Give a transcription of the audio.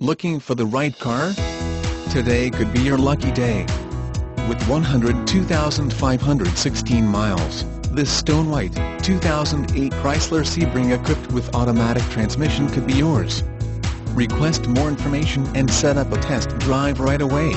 Looking for the right car? Today could be your lucky day. With 102,516 miles, this stone white, 2008 Chrysler Sebring equipped with automatic transmission could be yours. Request more information and set up a test drive right away.